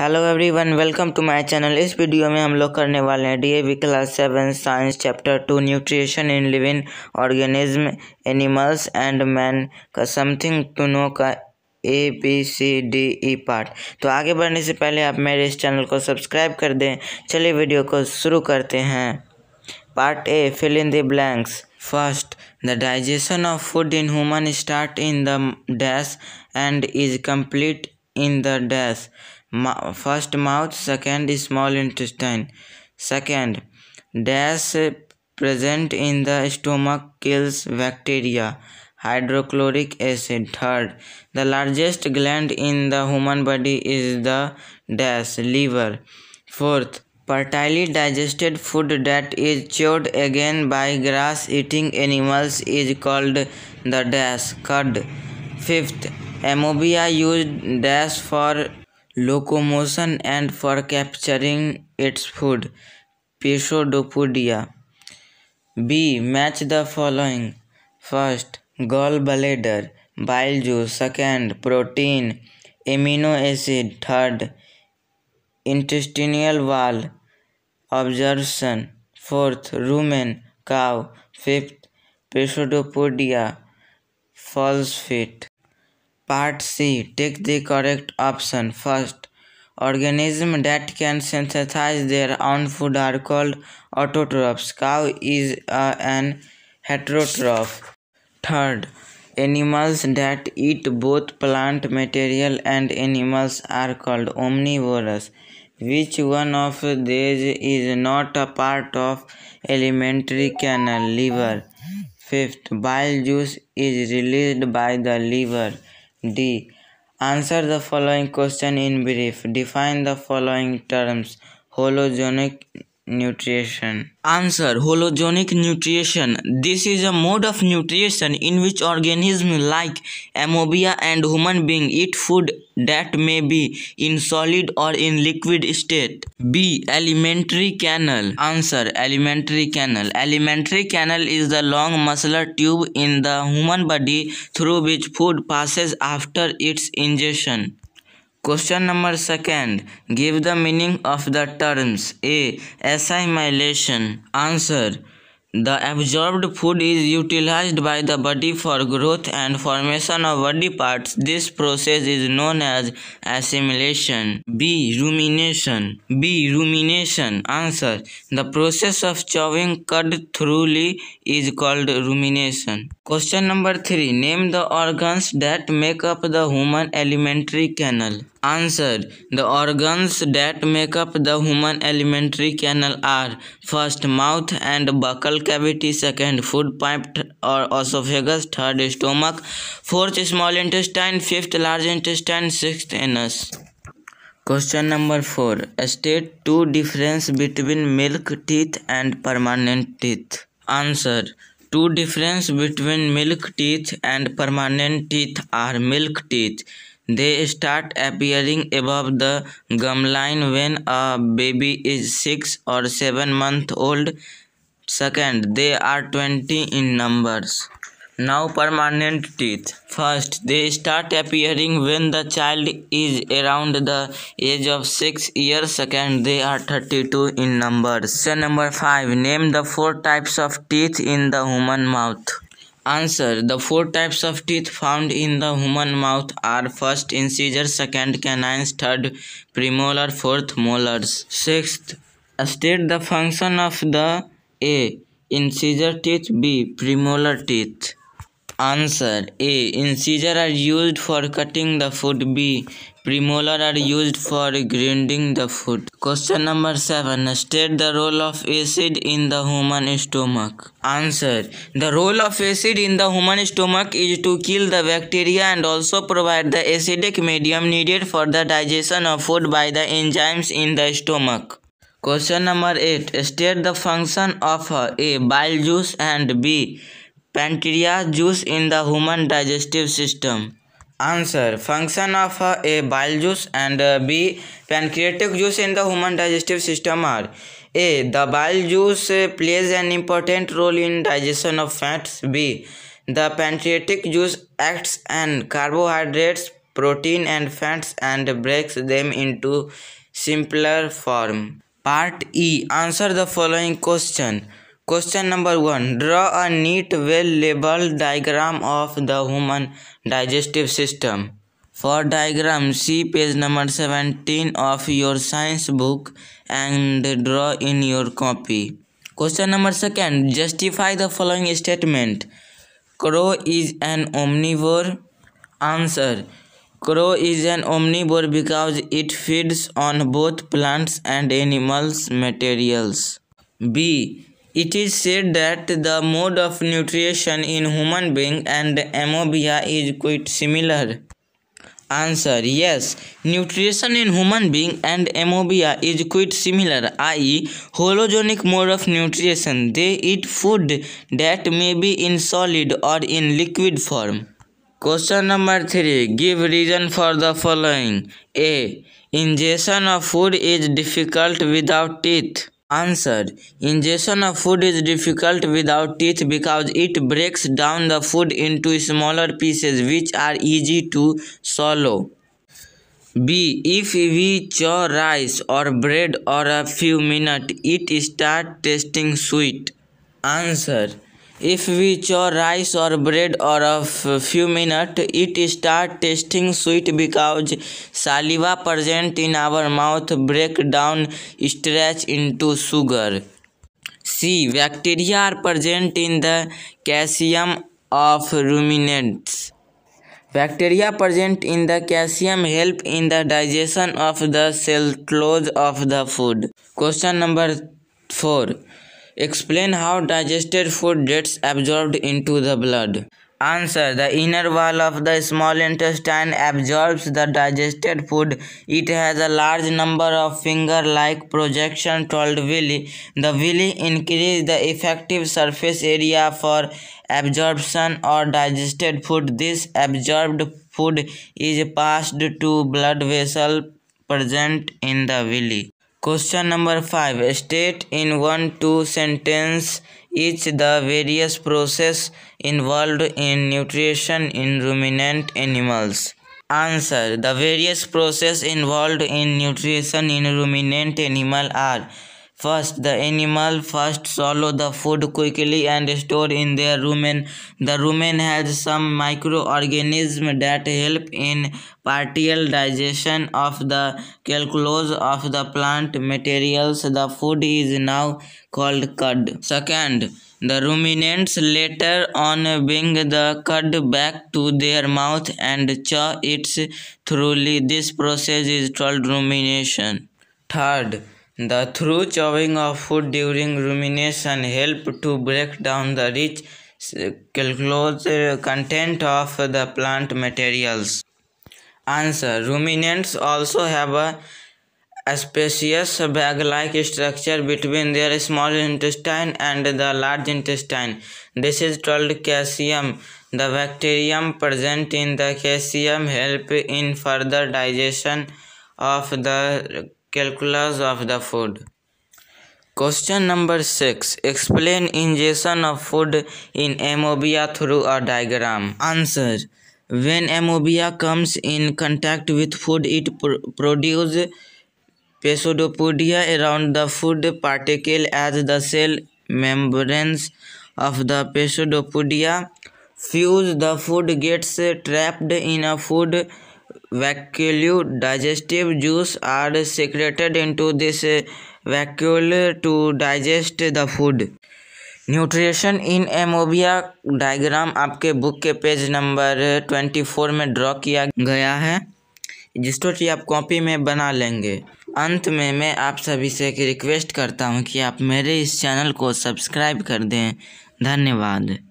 Hello everyone welcome to my channel इस video में हम लोग करने वाले हैं DAV class seven science chapter two nutrition in living organism animals and man का समथिंग टू नो का A B C D E part तो आगे बढ़ने से पहले आप मेरे इस चैनल को सब्सक्राइब कर दें। चलिए वीडियो को शुरू करते हैं। Part A fill in the blanks first the digestion of food in human start in the dash and is complete in the dash. First mouth second small intestine. Second dash present in the stomach kills bacteria. Hydrochloric acid. Third the largest gland in the human body is the dash liver. Fourth partially digested food that is chewed again by grass eating animals is called the dash cud. Fifth Amobia used dash for locomotion and for capturing its food pseudopodia B match the following first gall bladder bile juice second protein amino acid third intestinal wall absorption fourth rumen cow fifth pseudopodia false feet Part C. Take the correct option. First, organisms that can synthesize their own food are called autotrophs. Cow is uh, an heterotroph. Third, animals that eat both plant material and animals are called omnivorous. Which one of these is not a part of alimentary canal? Liver. Fifth, bile juice is released by the liver. D. Answer the following question in brief. Define the following terms. Hologenic nutrition. Answer Hologenic nutrition. This is a mode of nutrition in which organisms like amoeba and human being eat food that may be in solid or in liquid state. B. Alimentary canal. Answer Alimentary canal. Alimentary canal is the long muscular tube in the human body through which food passes after its ingestion. Question number second. Give the meaning of the terms. A. Assimilation. Answer. The absorbed food is utilized by the body for growth and formation of body parts. This process is known as assimilation. B. Rumination. B. Rumination. Answer. The process of chewing cud thoroughly is called rumination. Question number 3. Name the organs that make up the human alimentary canal. Answer. The organs that make up the human alimentary canal are first mouth and buccal cavity, second food pipe or esophagus, third stomach, fourth small intestine, fifth large intestine, sixth anus. Question number 4. State two difference between milk teeth and permanent teeth. Answer. Two difference between milk teeth and permanent teeth are milk teeth they start appearing above the gum line when a baby is 6 or 7 months old. Second, they are 20 in numbers. Now permanent teeth. First, they start appearing when the child is around the age of 6 years. Second, they are 32 in numbers. Question number 5. Name the 4 types of teeth in the human mouth. Answer. The four types of teeth found in the human mouth are first incisor, second canines, third premolar, fourth molars. Sixth, state the function of the A. Incisor teeth B. Premolar teeth. Answer A. Incisor are used for cutting the food B. Premolar are used for grinding the food. Question number 7. State the role of acid in the human stomach. Answer. The role of acid in the human stomach is to kill the bacteria and also provide the acidic medium needed for the digestion of food by the enzymes in the stomach. Question number 8. State the function of A. Bile juice and B. Pancreas juice in the human digestive system. Answer. Function of uh, A. Bile juice and uh, B. Pancreatic juice in the human digestive system are A. The bile juice uh, plays an important role in digestion of fats. B. The pancreatic juice acts on carbohydrates protein and fats and breaks them into simpler form. Part E Answer the following question. Question number 1 Draw a neat, well labeled diagram of the human digestive system. For diagram, see page number 17 of your science book and draw in your copy. Question number second. Justify the following statement. Crow is an omnivore. Answer. Crow is an omnivore because it feeds on both plants and animals materials. B. It is said that the mode of nutrition in human being and amphibia is quite similar. Answer Yes. Nutrition in human being and amphibia is quite similar, i.e. hologenic mode of nutrition. They eat food that may be in solid or in liquid form. Question number 3. Give reason for the following. A. Ingestion of food is difficult without teeth. Answer. Ingestion of food is difficult without teeth because it breaks down the food into smaller pieces which are easy to swallow. B. If we chew rice or bread or a few minutes, it start tasting sweet. Answer. If we chew rice or bread or a few minutes, it start tasting sweet because saliva present in our mouth break down starch into sugar. C. Bacteria are present in the caecum of ruminants. Bacteria present in the caecum help in the digestion of the cellulose of the food. Question number 4. Explain how digested food gets absorbed into the blood. Answer. The inner wall of the small intestine absorbs the digested food. It has a large number of finger-like projections called villi. The villi increase the effective surface area for absorption or digested food. This absorbed food is passed to blood vessel present in the villi. Question number 5. State in one two sentence each the various process involved in nutrition in ruminant animals. Answer. The various process involved in nutrition in ruminant animal are First, the animal first swallow the food quickly and store in their rumen. The rumen has some microorganisms that help in partial digestion of the cellulose of the plant materials. The food is now called cud. Second, the ruminants later on bring the cud back to their mouth and chew it thoroughly. This process is called rumination. Third, the through chewing of food during rumination help to break down the rich content of the plant materials. Answer. Ruminants also have a spacious bag-like structure between their small intestine and the large intestine. This is called caecum. The bacterium present in the caecum help in further digestion of the calculus of the food question number six explain ingestion of food in amoeba through a diagram answer when amoeba comes in contact with food it produce pseudopodia around the food particle as the cell membrane of the pseudopodia fuse the food gets trapped in a food vacuole digestive juice are secreted into this vacuole to digest the food. Nutrition in amoeba diagram आपके book के page number twenty four में draw किया गया है। जिसको कि आप copy में बना लेंगे, अंत में मैं आप सभी से एक रिक्वेस्ट करता हूँ कि आप मेरे इस चैनल को सब्सक्राइब कर दें। धन्यवाद।